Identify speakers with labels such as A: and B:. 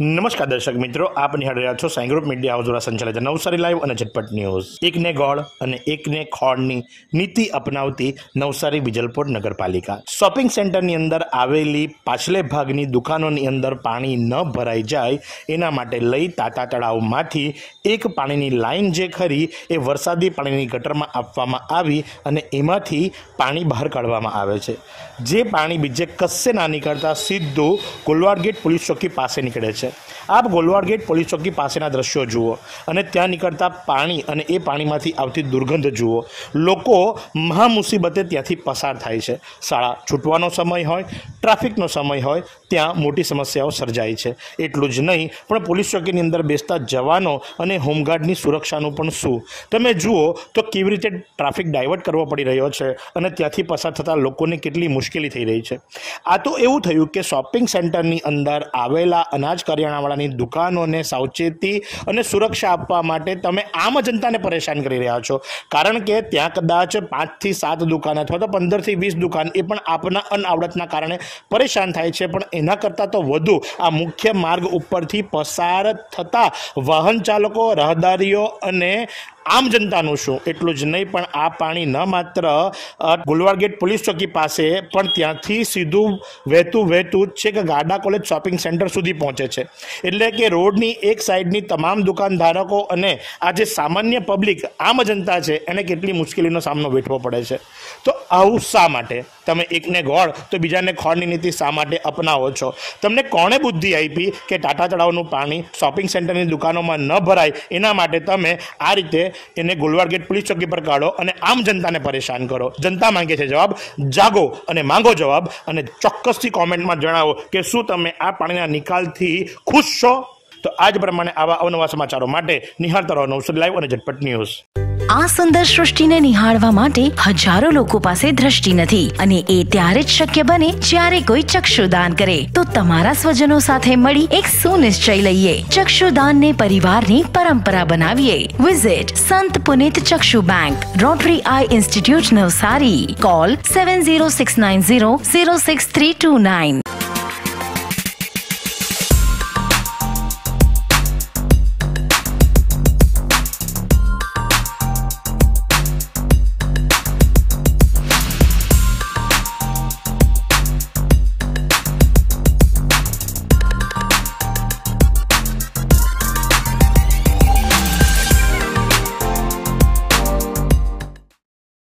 A: નમસ્કાર દર્શક મિત્રો, આપ નિહાળી રહ્યા છો સાઈ ગ્રુપ મીડિયા હાઉસ દ્વારા સંચાલિત નવસારી લાઈવ અને ઝટપટ ન્યૂઝ. એકને ગોળ અને એકને ખોળની નીતિ અપનાવતી નવસારી વિજલપોર નગરપાલિકા. શોપિંગ સેન્ટરની અંદર આવેલી પાછલે ભાગની દુકાનોની અંદર પાણી ન ભરાઈ જાય એના માટે લઈ તાતા તળાવમાંથી એક પાણીની લાઈન જે ખરી એ વરસાદી પાણીની ગટરમાં આપવામાં આવી અને એમાંથી પાણી બહાર કાઢવામાં આવે છે. જે પાણી બીજે કશે ના નીકળતા સીધું કોલવાડ ગેટ પોલીસ ચોકી પાસે નીકળે છે. આપ ગોલવાડ ગેટ પોલીસ ચોકી પાસેના દ્રશ્યો જુઓ અને ત્યાં નીકળતા પાણી અને એ પાણીમાંથી આવતી દુર્ગંધ જુઓ. લોકો મહા મુસીબતે ત્યાંથી પસાર થાય છે. શાળા છૂટવાનો સમય હોય, ટ્રાફિકનો સમય હોય, ત્યાં મોટી સમસ્યાઓ સર્જાય છે. એટલું જ નહીં, પણ પોલીસ ચોકીની અંદર બેસતા જવાનો અને હોમગાર્ડની સુરક્ષાનું પણ શું? તમે જુઓ તો કેવી રીતે ટ્રાફિક ડાયવર્ટ કરવો પડી રહ્યો છે અને ત્યાંથી પસાર થતા લોકોને કેટલી મુશ્કેલી થઈ રહી છે. આ તો એવું થયું કે શોપિંગ સેન્ટરની અંદર આવેલા અનાજ કરિયાણાવાળાની દુકાનોને સાવચેતી અને સુરક્ષા આપવા માટે તમે આમ જનતાને પરેશાન કરી રહ્યા છો. કારણ કે ત્યાં કદાચ પાંચથી સાત દુકાન અથવા તો પંદરથી વીસ દુકાન એ પણ આપના અનઆવડતના કારણે પરેશાન થાય છે. પણ એના કરતાં તો વધુ આ મુખ્ય માર્ગ ઉપરથી પસાર થતા વાહન ચાલકો, રાહદારીઓ અને આમ જનતાનું શું? એટલું જ નહીં, પણ આ પાણી ન માત્ર ગુલવાડ ગેટ પોલીસ ચોકી પાસે, પણ ત્યાંથી સીધું વહેતું વહેતું જ છે કે ગાડા કોલેજ શોપિંગ સેન્ટર સુધી પહોંચે છે. એટલે કે રોડની એક સાઈડની તમામ દુકાનધારકો અને આ જે સામાન્ય પબ્લિક, આમ જનતા છે, એને કેટલી મુશ્કેલીનો સામનો વેઠવો પડે છે. તો આવું શા માટે? તમે એકને ગોળ, તો બીજાને ખોળની નીતિ શા માટે અપનાવો છો? તમને કોણે બુદ્ધિ આપી કે ટાટા તળાવનું પાણી શોપિંગ સેન્ટરની દુકાનોમાં ન ભરાય? એના માટે તમે આ રીતે એને ગોલવાડ ગેટ પોલીસ ચોકી પર કાઢો અને આમ જનતાને પરેશાન કરો. જનતા માંગે છે જવાબ, જાગો અને માંગો જવાબ અને ચોક્કસથી કોમેન્ટમાં જણાવો કે શું તમે આ પાણીના નિકાલથી ખુશ છો? તો આ જ પ્રમાણે આવા અવનવા સમાચારો માટે નિહાળતા રહો નવસદ લાઈવ અને ઝટપટ ન્યૂઝ.
B: આ સુંદર સૃષ્ટિને નિહાળવા માટે હજારો લોકો પાસે દ્રષ્ટિ નથી અને એ ત્યારે જ શક્ય બને જ્યારે કોઈ ચક્ષુદાન કરે તો તમારા સ્વજનો સાથે મળી એક સુનિશ્ચય લઈએ ચક્ષુદાનને પરિવારની પરંપરા બનાવીએ visit Sant Punit Chakshu bank Rotary eye institute Navsari call seven zero six nine zero zero six three two nine